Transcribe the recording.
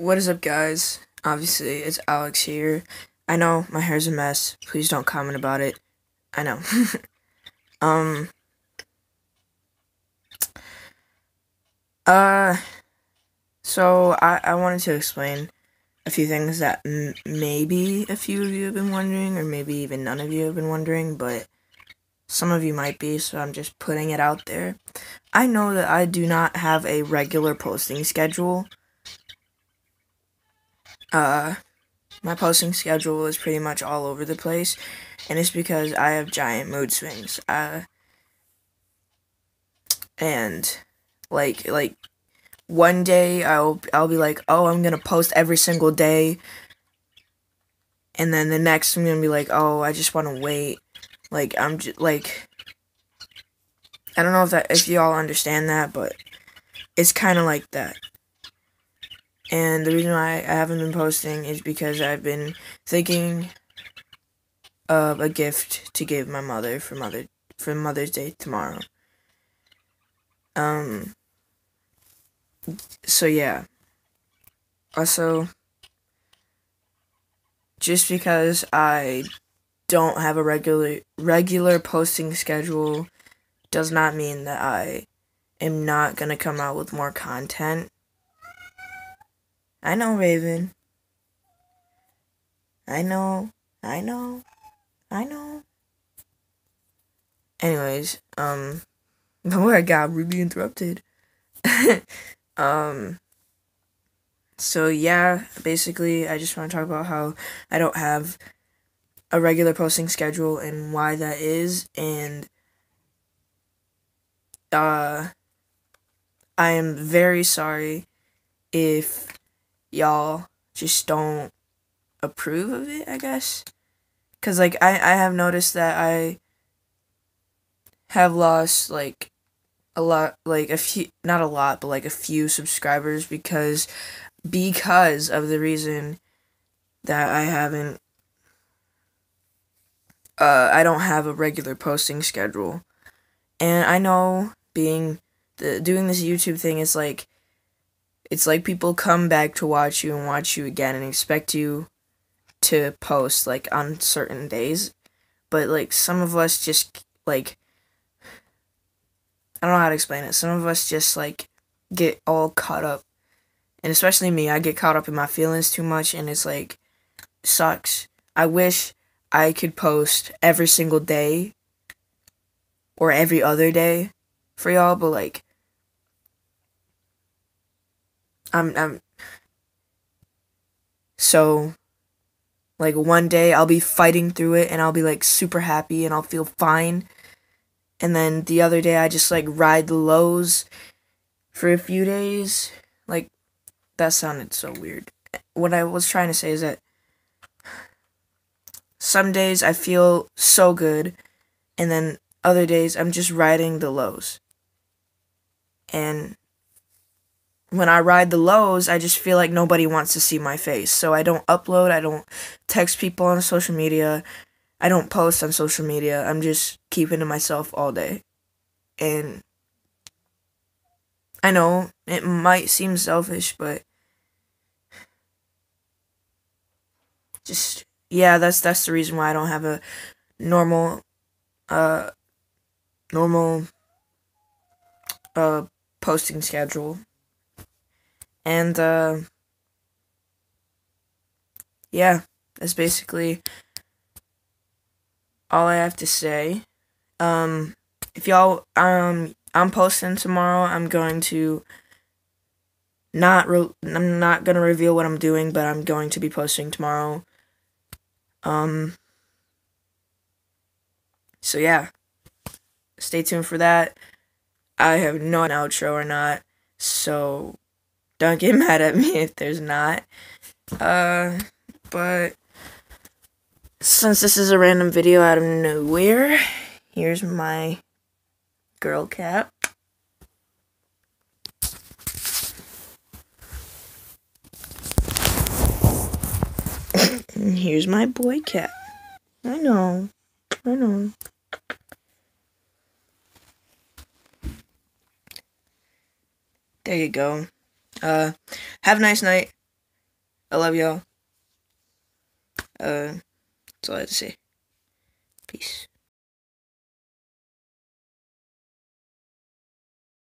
What is up, guys? Obviously, it's Alex here. I know my hair's a mess. Please don't comment about it. I know. um. Uh. So I I wanted to explain a few things that maybe a few of you have been wondering, or maybe even none of you have been wondering, but some of you might be. So I'm just putting it out there. I know that I do not have a regular posting schedule uh, my posting schedule is pretty much all over the place, and it's because I have giant mood swings. Uh, and like like one day I'll I'll be like, oh, I'm gonna post every single day, and then the next I'm gonna be like, oh, I just want to wait. Like I'm just like, I don't know if that if y'all understand that, but it's kind of like that. And the reason why I haven't been posting is because I've been thinking of a gift to give my mother for mother for Mother's Day tomorrow. Um so yeah. Also just because I don't have a regular regular posting schedule does not mean that I am not going to come out with more content I know, Raven. I know. I know. I know. Anyways, um, before I got rudely interrupted. um, so yeah, basically, I just want to talk about how I don't have a regular posting schedule and why that is, and uh, I am very sorry if y'all just don't approve of it, I guess. Cause like I I have noticed that I have lost like a lot like a few not a lot but like a few subscribers because because of the reason that I haven't uh I don't have a regular posting schedule. And I know being the doing this YouTube thing is like it's like people come back to watch you and watch you again and expect you to post like on certain days but like some of us just like I don't know how to explain it. Some of us just like get all caught up. And especially me, I get caught up in my feelings too much and it's like sucks. I wish I could post every single day or every other day for y'all, but like I'm I'm so like one day I'll be fighting through it and I'll be like super happy and I'll feel fine. And then the other day I just like ride the lows for a few days. Like that sounded so weird. What I was trying to say is that some days I feel so good and then other days I'm just riding the lows. And when I ride the lows, I just feel like nobody wants to see my face. So I don't upload, I don't text people on social media, I don't post on social media. I'm just keeping to myself all day. And I know it might seem selfish, but just yeah, that's that's the reason why I don't have a normal uh normal uh posting schedule and uh, yeah, that's basically all I have to say. Um, if y'all, um, I'm posting tomorrow. I'm going to not re- I'm not gonna reveal what I'm doing, but I'm going to be posting tomorrow. Um. So yeah, stay tuned for that. I have no outro or not, so don't get mad at me if there's not. Uh, but since this is a random video out of nowhere, here's my girl cat. here's my boy cat. I know. I know. There you go. Uh, have a nice night. I love y'all. Uh, that's all I have to say. Peace.